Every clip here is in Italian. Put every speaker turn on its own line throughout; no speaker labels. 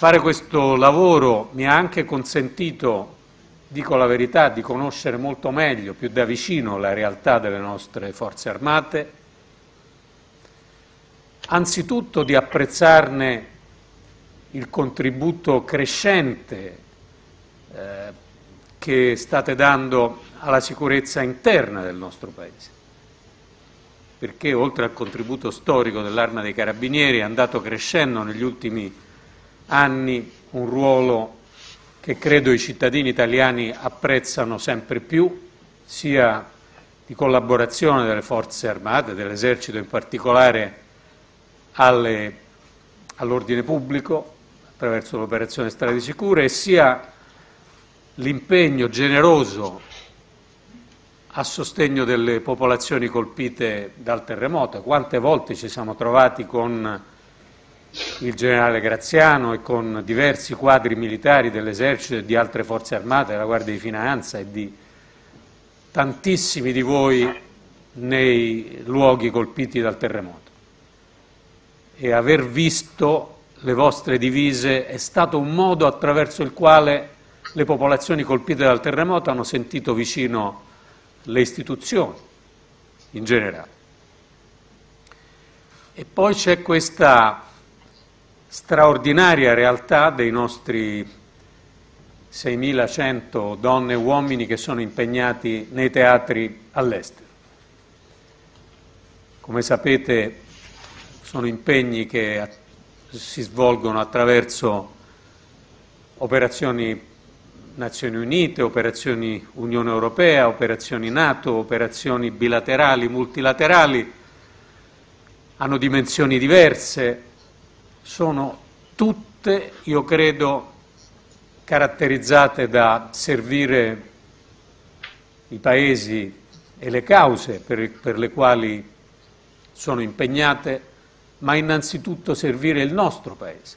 Fare questo lavoro mi ha anche consentito, dico la verità, di conoscere molto meglio, più da vicino, la realtà delle nostre forze armate, anzitutto di apprezzarne il contributo crescente eh, che state dando alla sicurezza interna del nostro Paese, perché oltre al contributo storico dell'Arma dei Carabinieri è andato crescendo negli ultimi anni anni un ruolo che credo i cittadini italiani apprezzano sempre più, sia di collaborazione delle forze armate, dell'esercito in particolare, all'ordine pubblico attraverso l'operazione Strade Sicure, sia l'impegno generoso a sostegno delle popolazioni colpite dal terremoto. Quante volte ci siamo trovati con il generale Graziano e con diversi quadri militari dell'esercito e di altre forze armate, della Guardia di Finanza e di tantissimi di voi nei luoghi colpiti dal terremoto. E aver visto le vostre divise è stato un modo attraverso il quale le popolazioni colpite dal terremoto hanno sentito vicino le istituzioni in generale. E poi c'è questa straordinaria realtà dei nostri 6.100 donne e uomini che sono impegnati nei teatri all'estero. Come sapete sono impegni che si svolgono attraverso operazioni Nazioni Unite, operazioni Unione Europea, operazioni Nato, operazioni bilaterali, multilaterali, hanno dimensioni diverse, sono tutte, io credo, caratterizzate da servire i paesi e le cause per, per le quali sono impegnate, ma innanzitutto servire il nostro Paese,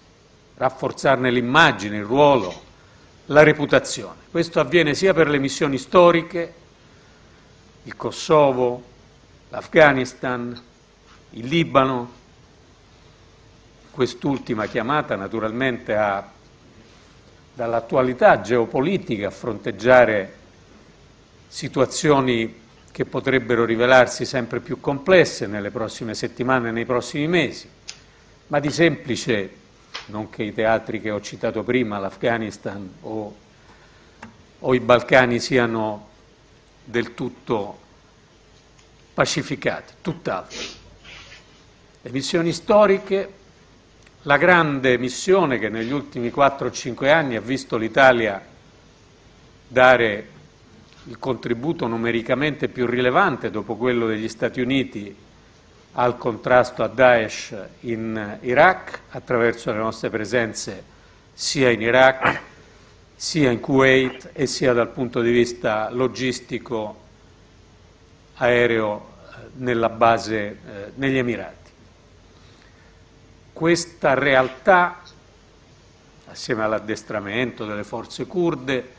rafforzarne l'immagine, il ruolo, la reputazione. Questo avviene sia per le missioni storiche, il Kosovo, l'Afghanistan, il Libano, quest'ultima chiamata naturalmente a, dall'attualità geopolitica a fronteggiare situazioni che potrebbero rivelarsi sempre più complesse nelle prossime settimane e nei prossimi mesi, ma di semplice, non che i teatri che ho citato prima, l'Afghanistan o, o i Balcani siano del tutto pacificati, tutt'altro. Le missioni storiche la grande missione che negli ultimi 4-5 anni ha visto l'Italia dare il contributo numericamente più rilevante dopo quello degli Stati Uniti al contrasto a Daesh in Iraq attraverso le nostre presenze sia in Iraq sia in Kuwait e sia dal punto di vista logistico aereo eh, nella base eh, negli Emirati questa realtà, assieme all'addestramento delle forze kurde,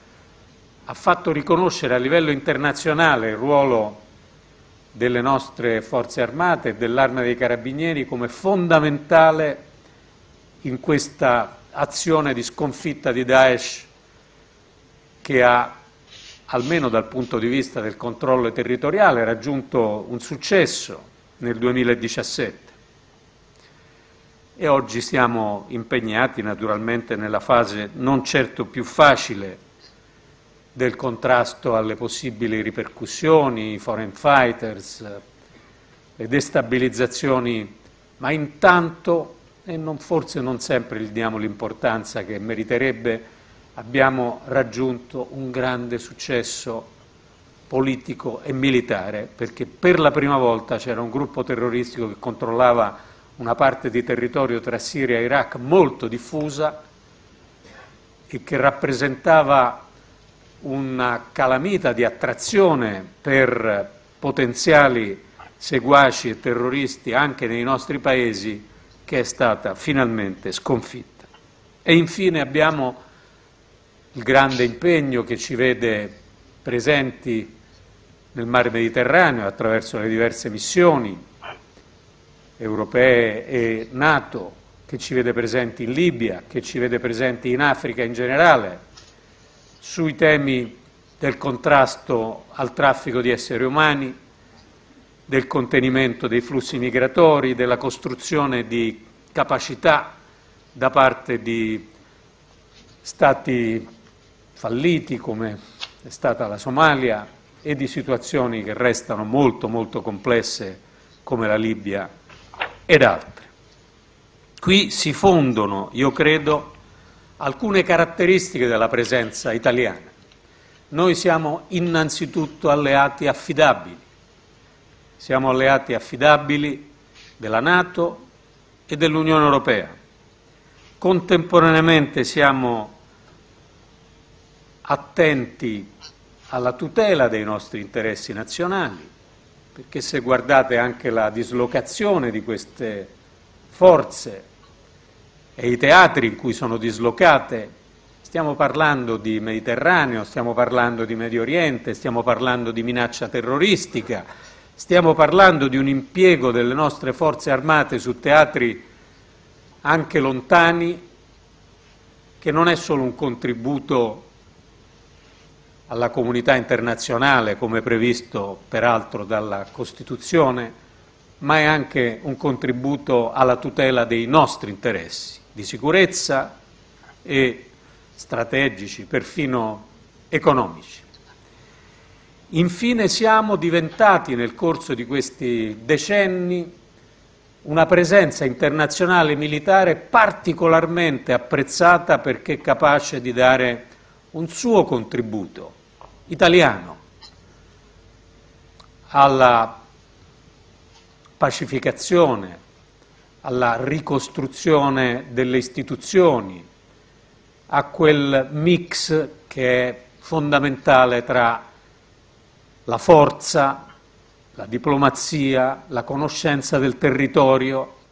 ha fatto riconoscere a livello internazionale il ruolo delle nostre forze armate e dell'arma dei carabinieri come fondamentale in questa azione di sconfitta di Daesh che ha, almeno dal punto di vista del controllo territoriale, raggiunto un successo nel 2017 e oggi siamo impegnati naturalmente nella fase non certo più facile del contrasto alle possibili ripercussioni, i foreign fighters, le destabilizzazioni, ma intanto, e non, forse non sempre gli diamo l'importanza che meriterebbe, abbiamo raggiunto un grande successo politico e militare, perché per la prima volta c'era un gruppo terroristico che controllava una parte di territorio tra Siria e Iraq molto diffusa e che rappresentava una calamita di attrazione per potenziali seguaci e terroristi anche nei nostri paesi che è stata finalmente sconfitta. E infine abbiamo il grande impegno che ci vede presenti nel mare Mediterraneo attraverso le diverse missioni, europee e NATO che ci vede presenti in Libia, che ci vede presenti in Africa in generale, sui temi del contrasto al traffico di esseri umani, del contenimento dei flussi migratori, della costruzione di capacità da parte di stati falliti come è stata la Somalia e di situazioni che restano molto molto complesse come la Libia ed altre. Qui si fondono, io credo, alcune caratteristiche della presenza italiana. Noi siamo innanzitutto alleati affidabili, siamo alleati affidabili della Nato e dell'Unione Europea. Contemporaneamente siamo attenti alla tutela dei nostri interessi nazionali, perché se guardate anche la dislocazione di queste forze e i teatri in cui sono dislocate, stiamo parlando di Mediterraneo, stiamo parlando di Medio Oriente, stiamo parlando di minaccia terroristica, stiamo parlando di un impiego delle nostre forze armate su teatri anche lontani, che non è solo un contributo alla comunità internazionale, come previsto peraltro dalla Costituzione, ma è anche un contributo alla tutela dei nostri interessi di sicurezza e strategici, perfino economici. Infine siamo diventati nel corso di questi decenni una presenza internazionale militare particolarmente apprezzata perché capace di dare un suo contributo italiano alla pacificazione, alla ricostruzione delle istituzioni, a quel mix che è fondamentale tra la forza, la diplomazia, la conoscenza del territorio